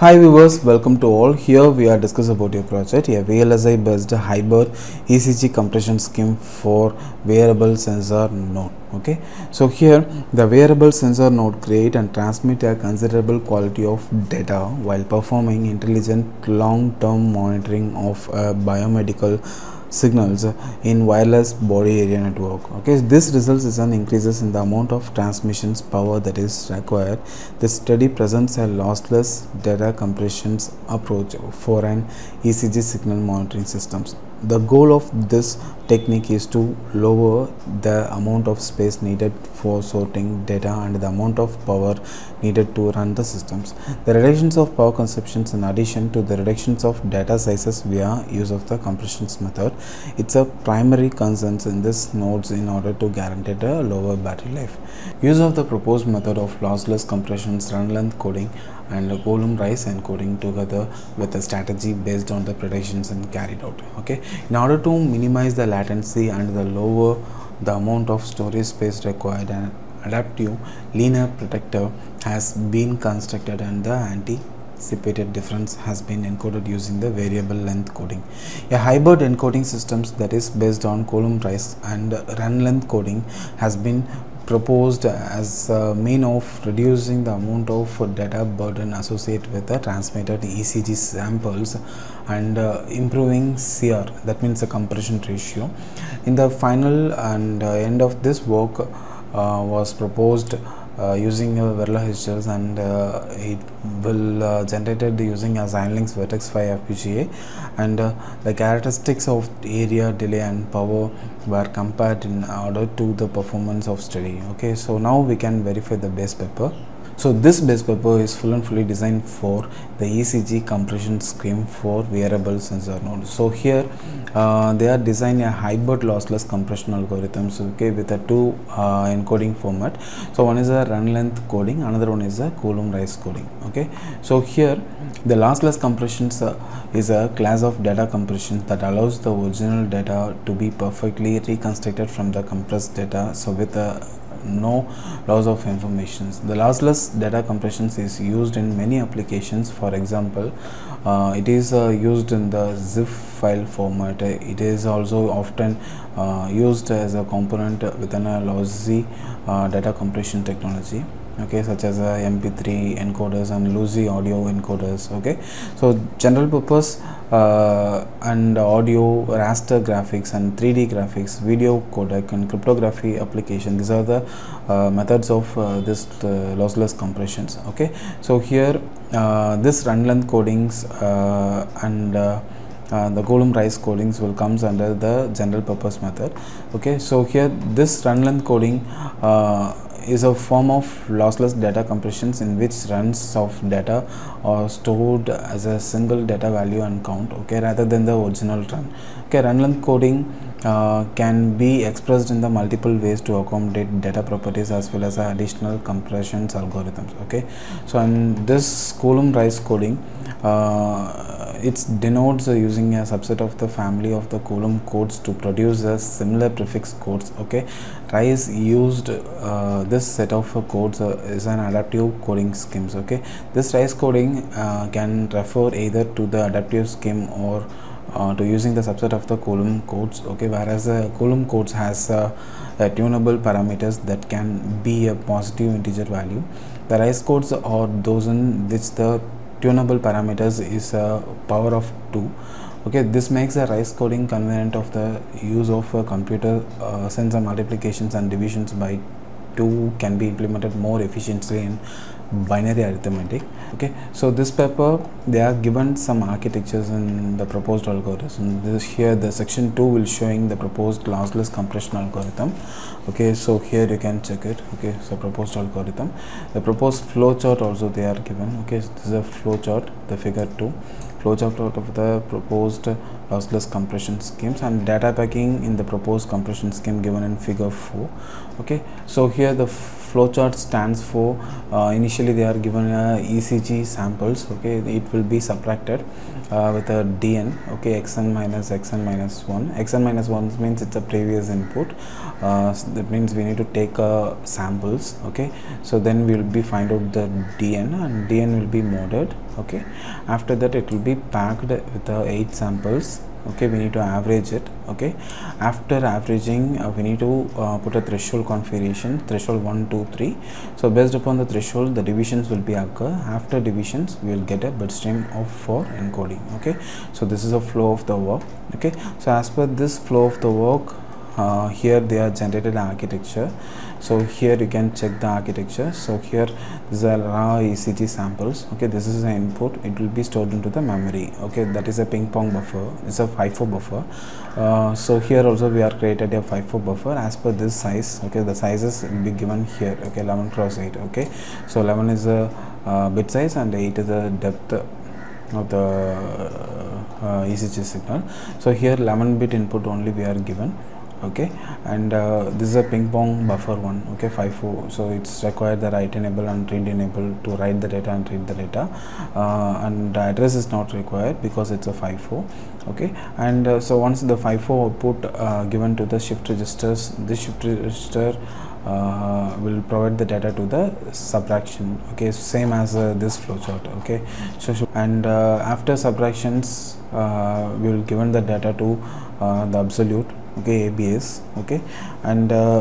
Hi viewers, welcome to all. Here we are discussing about your project, a VLSI based hybrid ECG compression scheme for wearable sensor node. Okay, so here the wearable sensor node create and transmit a considerable quality of data while performing intelligent long-term monitoring of a biomedical signals in wireless body area network. Okay this results is an increases in the amount of transmissions power that is required. This study presents a lossless data compressions approach for an ecg signal monitoring systems the goal of this technique is to lower the amount of space needed for sorting data and the amount of power needed to run the systems. The reductions of power consumptions in addition to the reductions of data sizes via use of the compressions method. It's a primary concern in this nodes in order to guarantee a lower battery life. Use of the proposed method of lossless compressions run length coding and Golomb Rice encoding together with a strategy based on the predictions and carried out. Okay, in order to minimize the latency and the lower the amount of storage space required, an adaptive linear predictor has been constructed and the anti anticipated difference has been encoded using the variable length coding. A hybrid encoding systems that is based on Golomb Rice and run length coding has been proposed as a mean of reducing the amount of data burden associated with the transmitted ECG samples and uh, improving CR that means the compression ratio. In the final and uh, end of this work uh, was proposed using uh, Verilog and uh, it will uh, generated using a Xilinx Virtex 5 FPGA and uh, the characteristics of area delay and power were compared in order to the performance of study. Okay so now we can verify the base paper so this base paper is full and fully designed for the ECG compression scheme for wearable sensor node. So here uh, they are designing a hybrid lossless compression algorithms okay with a two uh, encoding format. So one is a run length coding, another one is a Golomb Rice coding. Okay. So here the lossless compression uh, is a class of data compression that allows the original data to be perfectly reconstructed from the compressed data. So with a no loss of information. The lossless data compression is used in many applications. For example, uh, it is uh, used in the zip file format. It is also often uh, used as a component within a lossy uh, data compression technology okay such as uh, mp3 encoders and lossy audio encoders okay? So general purpose uh, and audio raster graphics and 3d graphics video codec and cryptography application. These are the uh, methods of uh, this uh, lossless compressions okay? So here uh, this run length codings and uh, the Golomb Rice codings will comes under the general purpose method okay? So here this run length coding uh, is a form of lossless data compression in which runs of data are stored as a single data value and count okay rather than the original run. Okay run length coding uh, can be expressed in the multiple ways to accommodate data properties as well as additional compressions algorithms okay. So in this Golomb Rice coding uh, it denotes uh, using a subset of the family of the Golomb codes to produce a similar prefix codes okay? Rice used uh, this set of uh, codes uh, is an adaptive coding schemes okay? This rice coding uh, can refer either to the adaptive scheme or uh, to using the subset of the Golomb codes okay? Whereas the Golomb codes has tunable parameters that can be a positive integer value. The rice codes are those in which the tunable parameters is a power of 2 okay this makes the rice coding convenient of the use of a computer uh, since the multiplications and divisions by 2 can be implemented more efficiently in binary arithmetic okay? So this paper they are given some architectures in the proposed algorithm. This here the section 2 will showing the proposed lossless compression algorithm okay? So here you can check it okay? So proposed algorithm. The proposed flow chart also they are given okay? So this is a flow chart the figure 2 flow flowchart of the proposed lossless compression schemes and data packing in the proposed compression scheme given in figure 4 okay? So here the flowchart stands for uh, initially they are given uh, ECG samples okay? It will be subtracted uh, with a dn okay? Xn minus xn minus 1 xn minus 1 means it's a previous input. Uh, so that means we need to take uh, samples okay? So then we will be find out the dn and dn will be moded okay? After that it will be packed with the 8 samples okay we need to average it okay? After averaging uh, we need to uh, put a threshold configuration threshold 1 2 3 so based upon the threshold the divisions will be occur. After divisions we will get a bit stream of for encoding okay? So this is a flow of the work okay? So as per this flow of the work uh, here they are generated architecture. So here you can check the architecture. So here these are raw ECG samples. Okay this is an input. It will be stored into the memory. Okay that is a ping pong buffer. It's a FIFO buffer. Uh, so here also we are created a FIFO buffer as per this size. Okay the sizes will be given here. Okay 11 cross 8 okay so 11 is a uh, bit size and 8 is the depth of the uh, ECG signal. So here 11 bit input only we are given okay? And uh, this is a ping pong buffer one okay FIFO so it's required the write enable and read enable to write the data and read the data. Uh, and the address is not required because it's a FIFO okay? And uh, so once the FIFO output uh, given to the shift registers this shift register uh, will provide the data to the subtraction okay? Same as uh, this flowchart okay? So and uh, after subtractions uh, we will given the data to uh, the absolute okay abs okay? And uh,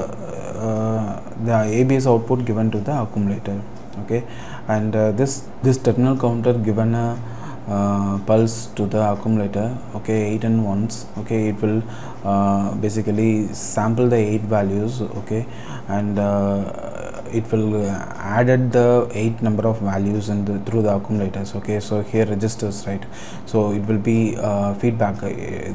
uh, the abs output given to the accumulator okay? And uh, this this terminal counter given a uh, pulse to the accumulator okay 8 and 1s okay? It will uh, basically sample the 8 values okay? And uh, it will added the 8 number of values the through the accumulators okay? So here registers right? So it will be uh, feedback uh,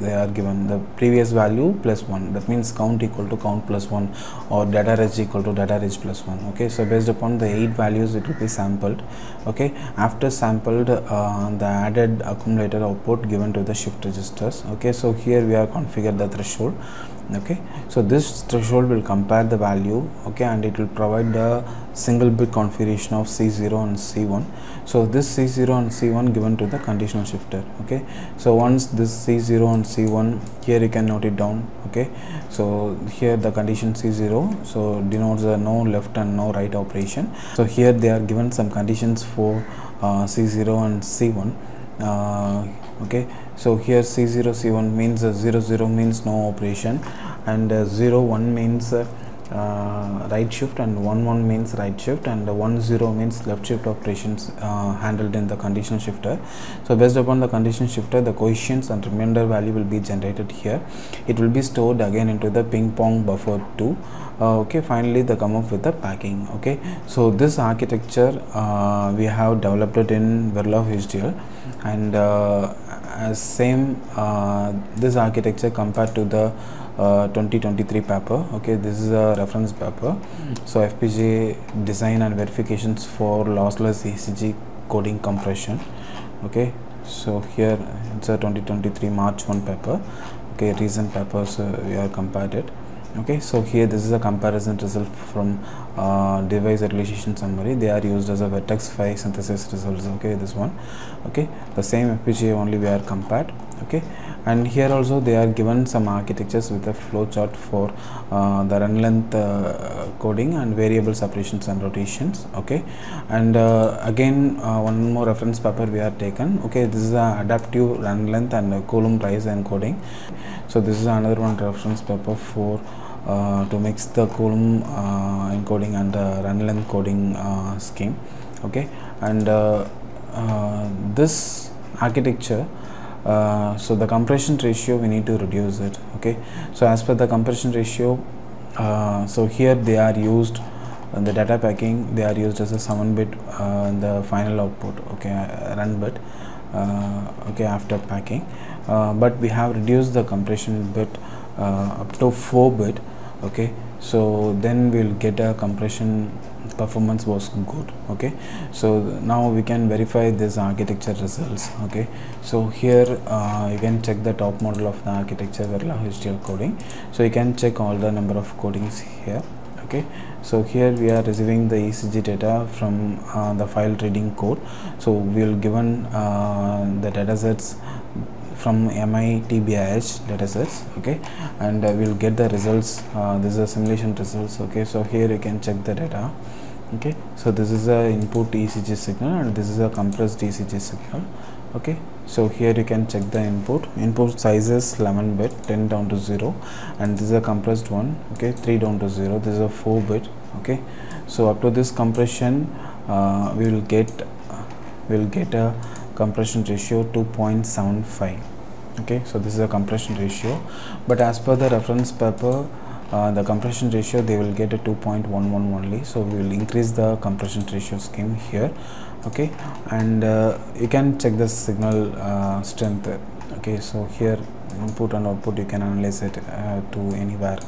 they are given the previous value plus 1 that means count equal to count plus 1 or data reg equal to data reg plus 1 okay? So based upon the 8 values it will be sampled okay? After sampled uh, the added accumulator output given to the shift registers okay? So here we are configured the threshold okay? So this threshold will compare the value okay and it will provide the single bit configuration of c0 and c1 so this c0 and c1 given to the conditional shifter okay? So once this c0 and c1 here you can note it down okay? So here the condition c0 so denotes the no left and no right operation. So here they are given some conditions for uh, c0 and c1 uh, okay so here c0 c1 means uh, 0 0 means no operation and uh, 0 1 means uh, uh, right shift and 1 1 means right shift and 1 0 means left shift operations uh, handled in the condition shifter. So based upon the condition shifter the coefficients and remainder value will be generated here. It will be stored again into the ping pong buffer 2 uh, okay finally they come up with the packing. Okay so this architecture we have developed it in Verilog HDL and same uh, this architecture compared to the uh, 2023 paper okay? This is a reference paper. So FPGA design and verifications for lossless ECG coding compression okay? So here it's a 2023 March 1 paper okay? Recent papers uh, we are compared it okay so here this is a comparison result from uh, device realization summary. They are used as a Virtex 5 synthesis results. Okay this one. Okay the same FPGA only we are compared. Okay and here also they are given some architectures with a flowchart for uh, the run length uh, coding and variable separations and rotations. Okay and uh, again uh, one more reference paper we are taken. Okay this is a adaptive run length and Golomb Rice encoding so this is another one reference paper for to mix the Golomb uh, encoding and the run length coding uh, scheme okay? And uh, uh, this architecture uh, so the compression ratio we need to reduce it okay? So as per the compression ratio uh, so here they are used in the data packing they are used as a 7 bit uh, in the final output okay uh, run bit uh, okay after packing. Uh, but we have reduced the compression bit uh, up to 4 bit okay? So then we'll get a compression performance was good. Okay? So now we can verify this architecture results. Okay? So here uh, you can check the top model of the architecture Verilog HDL coding. So you can check all the number of codings here. Okay? So here we are receiving the ECG data from uh, the file reading code. So we will given uh, the datasets from MITBIH datasets okay? And uh, we'll get the results uh, this is a simulation results okay? So here you can check the data okay? So this is a input ECG signal and this is a compressed ECG signal okay? So here you can check the input. Input size is 11 bit 10 down to 0 and this is a compressed one okay? 3 down to 0 this is a 4 bit okay? So up to this compression uh, we will get we will get a compression ratio 2.75 okay so this is a compression ratio. But as per the reference paper uh, the compression ratio they will get a 2.11 only. So we will increase the compression ratio scheme here. Okay and uh, you can check the signal uh, strength. Okay so here input and output you can analyze it uh, to anywhere.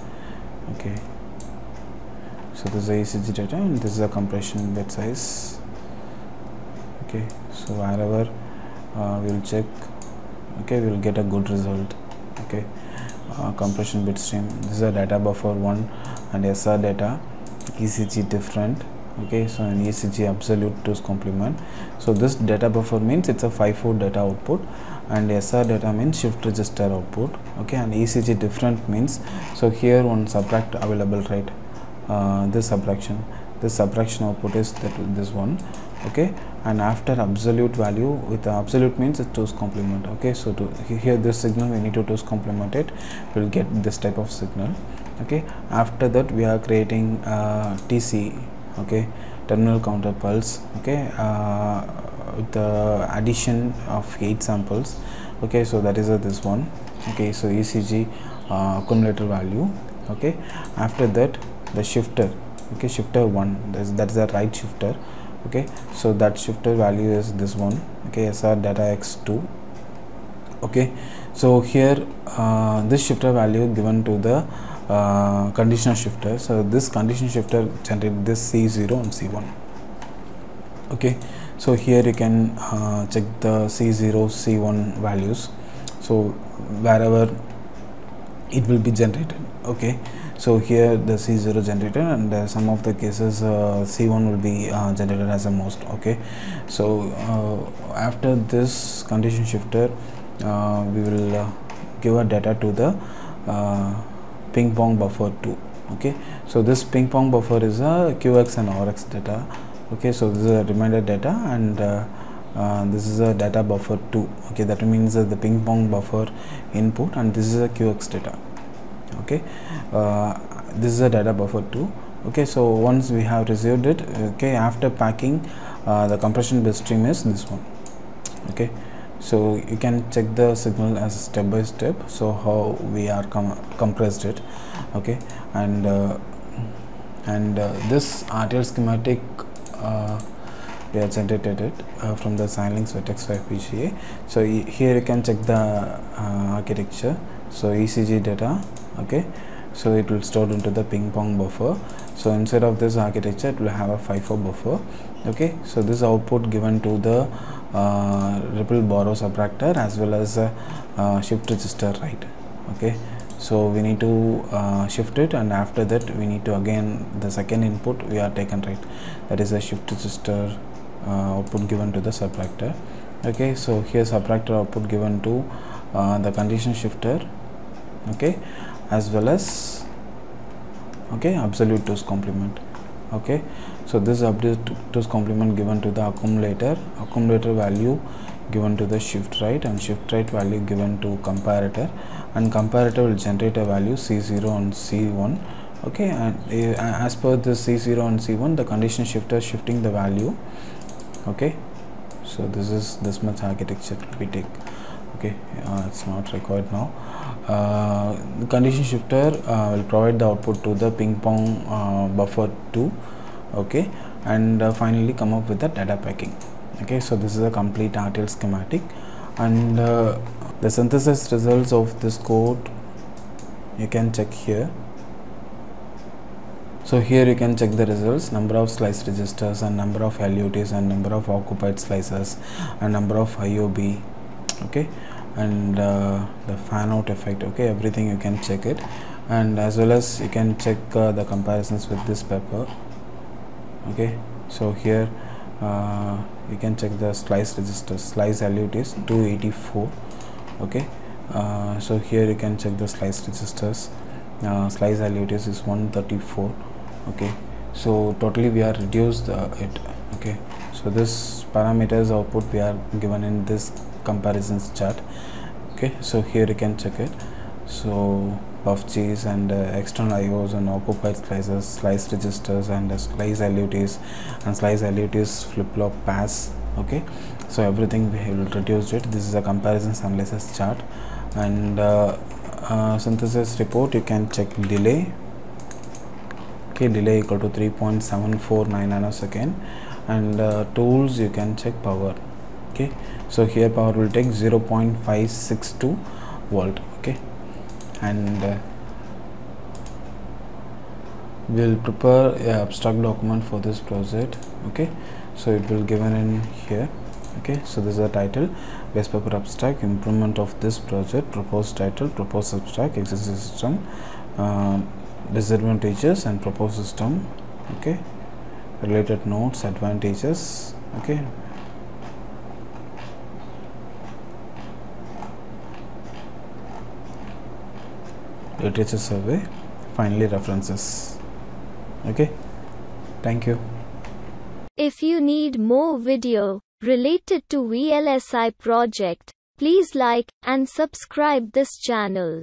Okay so this is the ECG data and this is a compression bit size okay so wherever uh, we'll check. Okay we'll get a good result. Okay uh, compression bit stream this is a data buffer 1 and SR data. ECG different. Okay so an ECG absolute 2's complement. So this data buffer means it's a FIFO data output and SR data means shift register output. Okay and ECG different means so here one subtract available right? Uh, this subtraction. This subtraction output is that this one okay? And after absolute value with absolute means it's 2's complement. Okay? So to here this signal we need to 2's complement it. We'll get this type of signal. Okay? After that we are creating uh, TC okay? Terminal counter pulse okay? Uh, with the addition of 8 samples. Okay? So that is uh, this one. Okay? So ECG uh, accumulator value. Okay? After that the shifter. Okay? Shifter 1 that's, that's the right shifter okay so that shifter value is this one. Okay SR data x2 okay so here uh, this shifter value given to the uh, conditioner shifter. So this condition shifter generate this c0 and c1 okay so here you can uh, check the c0 c1 values. So wherever it will be generated. Okay so here the c0 generated and uh, some of the cases uh, c1 will be uh, generated as a most okay? So uh, after this condition shifter uh, we will uh, give a data to the ping pong buffer 2 okay? So this ping pong buffer is a qx and rx data okay? So this is a reminder data and uh, this is a data buffer 2 okay? That means uh, the ping pong buffer input and this is a qx data okay this is a data buffer 2 okay so once we have received it okay after packing uh, the compression bit stream is this one. Okay so you can check the signal as step by step so how we are com compressed it. Okay and uh, and uh, this RTL schematic uh, we have generated it uh, from the Xilinx Virtex 5 PGA so here you can check the uh, architecture. So ECG data okay so it will stored into the ping pong buffer. So instead of this architecture it will have a FIFO buffer. Okay? So this output given to the uh, ripple borrow subtractor as well as uh, shift register right? Okay? So we need to uh, shift it and after that we need to again the second input we are taken right? That is a shift register uh, output given to the subtractor. Okay? So here subtractor output given to uh, the condition shifter. Okay as well as okay absolute dose complement okay. So this absolute dose complement given to the accumulator accumulator value given to the shift right and shift right value given to comparator and comparator will generate a value c0 and c1 okay. And uh, as per the c0 and c1 the condition shifter shifting the value okay. So this is this much architecture we take okay. Uh, it's not required now the condition shifter uh, will provide the output to the ping pong uh, buffer 2 okay? And uh, finally come up with the data packing okay? So this is a complete RTL schematic. And uh, the synthesis results of this code you can check here. So here you can check the results. Number of slice registers and number of LUTs and number of occupied slices and number of IOB okay and uh, the fan out effect okay? Everything you can check it. And as well as you can check uh, the comparisons with this paper okay? So here uh, you can check the slice register. Slice LUT is 284 okay? Uh, so here you can check the slice registers. Uh, slice LUT is 134 okay? So totally we are reduced uh, it okay? So this parameters output we are given in this comparisons chart. Okay so here you can check it. So buff cheese and uh, external IOs and occupied slices, slice registers and uh, slice LUTs and slice LUTs flip-flop pass. Okay so everything we will reduce it. This is a comparison analysis chart. And uh, uh, synthesis report you can check delay. Okay delay equal to 3.749 nanosecond and uh, tools you can check power okay? So here power will take 0.562 volt okay? And uh, we'll prepare a abstract document for this project okay? So it will given in here okay? So this is the title base paper abstract improvement of this project proposed title proposed abstract existing system uh, disadvantages and proposed system okay? Related notes advantages okay literature survey finally references. Okay? Thank you. If you need more video related to VLSI project please like and subscribe this channel